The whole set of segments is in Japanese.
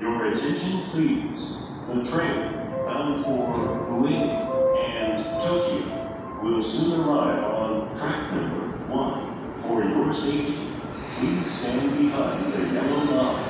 Your attention please. The train bound for Hawaii and Tokyo will soon arrive on track number one. For your safety, please stand behind the yellow line.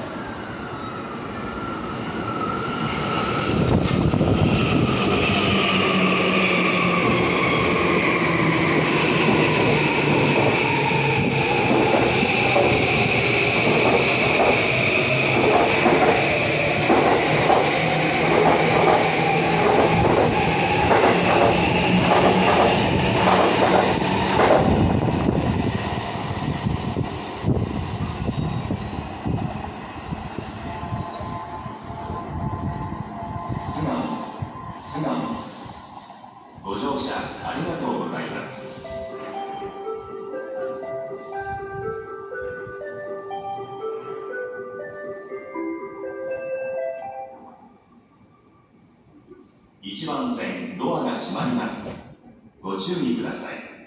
side.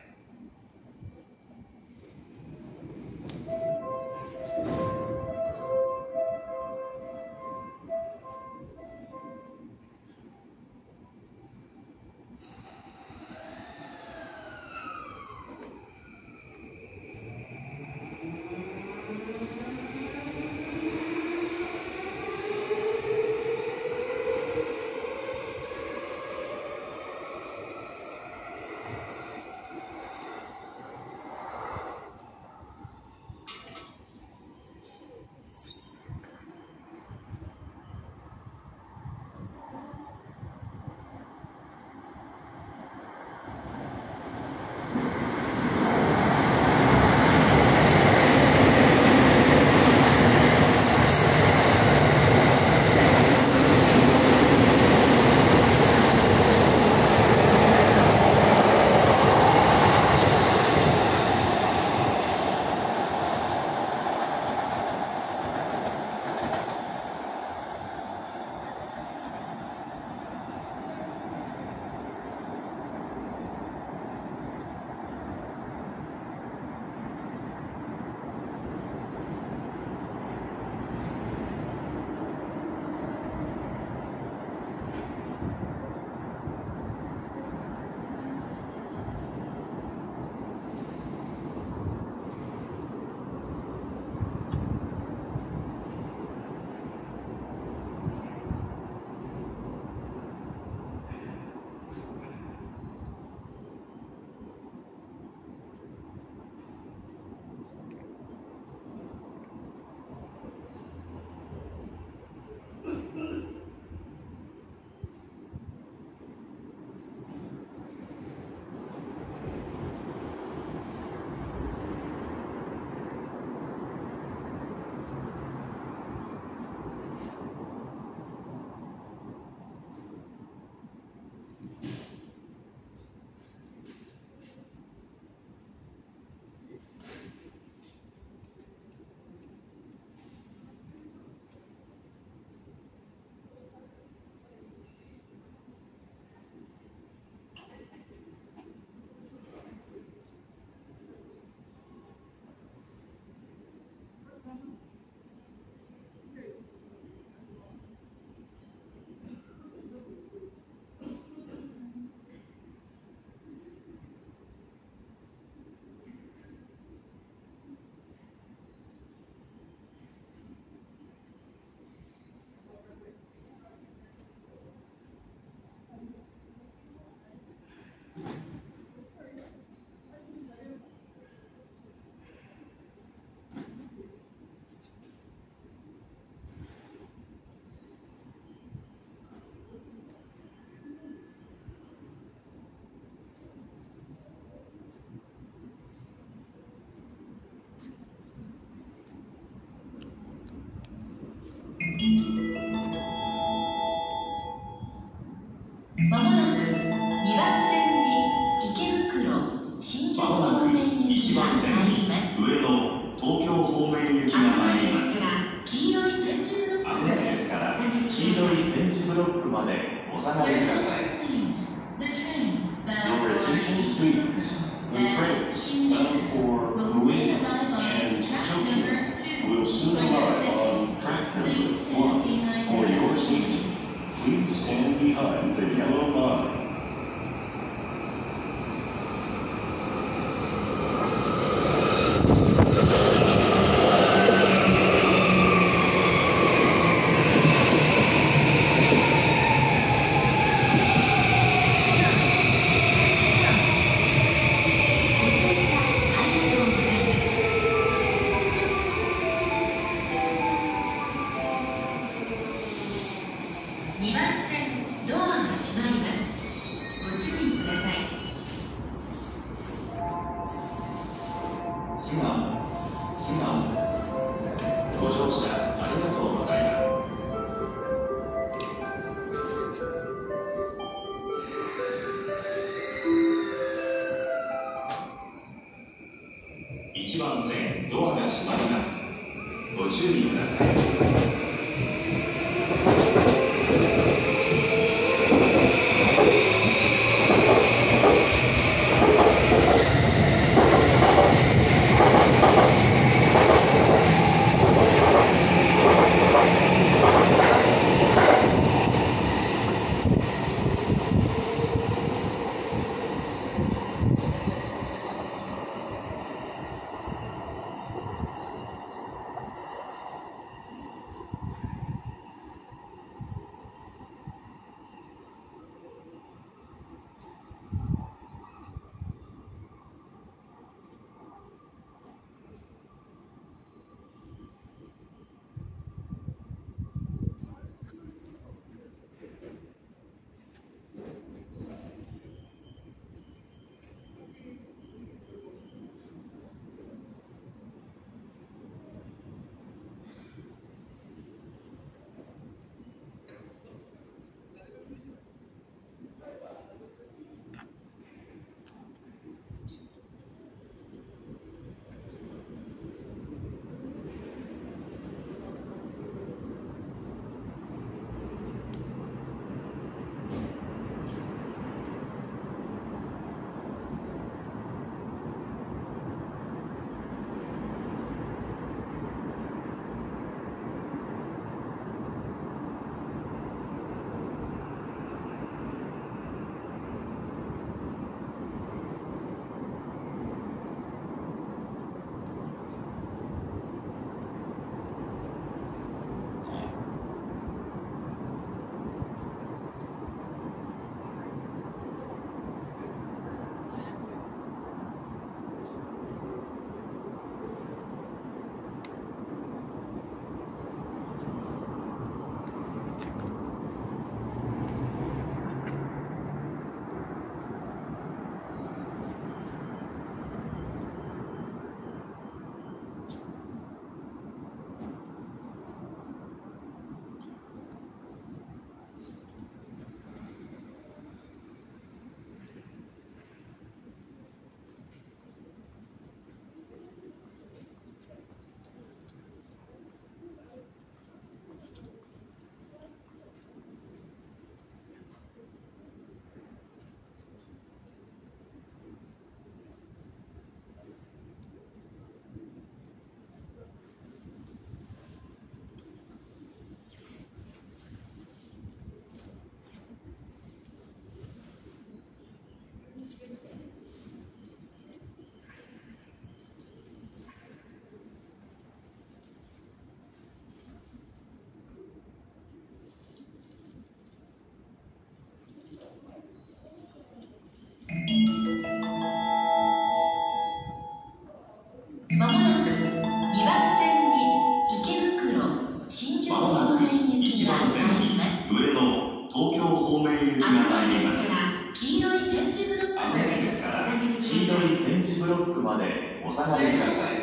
ドックまでお下がりください。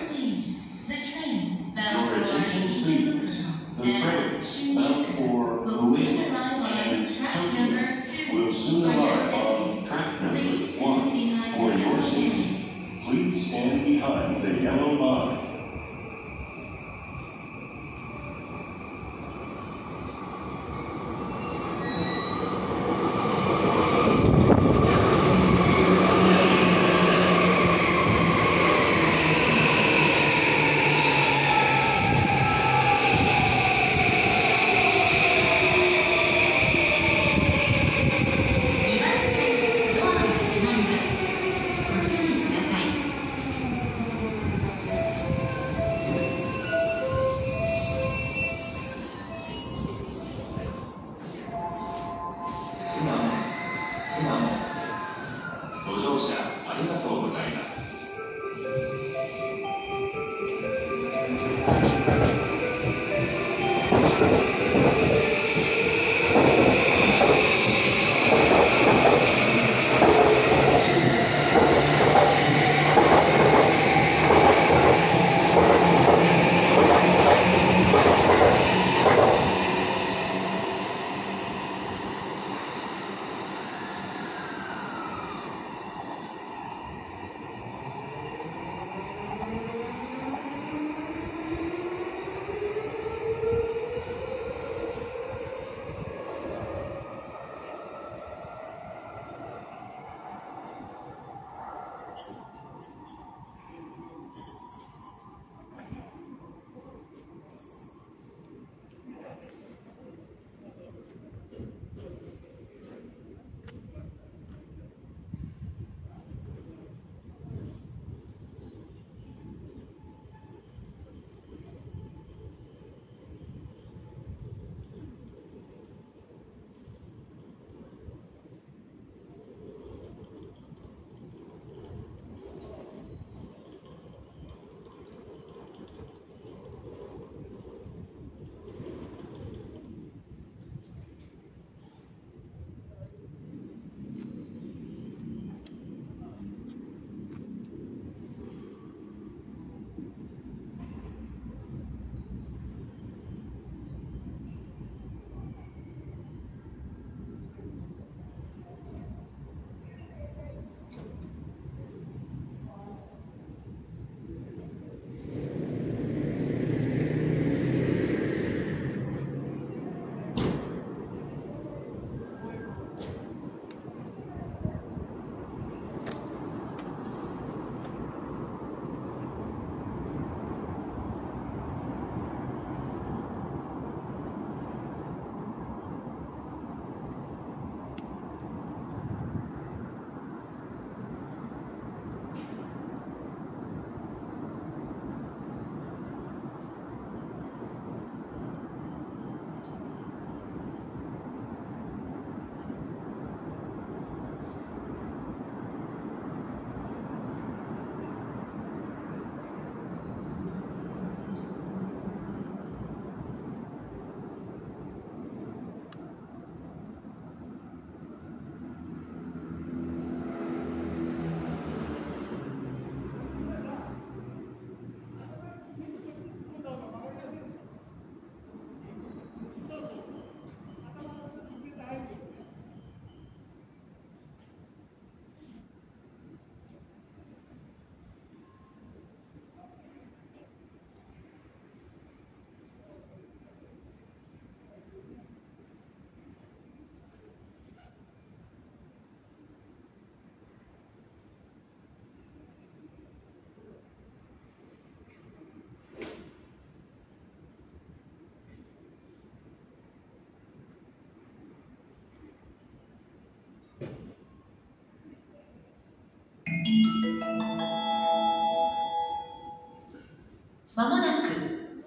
Your attention please. The train bound for Louisiana. ま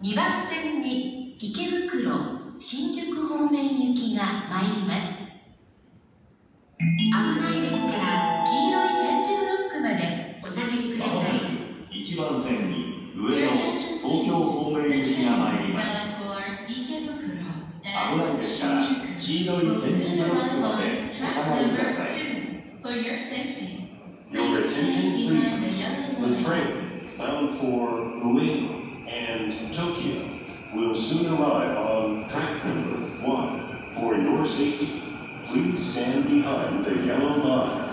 2番線に池袋新宿方面行きが参ります危ないですから黄色い点字ブロックまでお下がりくだまもなさいく1番線に上野東京方面行きが参ります池袋危ないですから黄色い点字ブロックまでお下がりください For your safety. Your attention please. The train bound for For your safety, please stand behind the yellow line.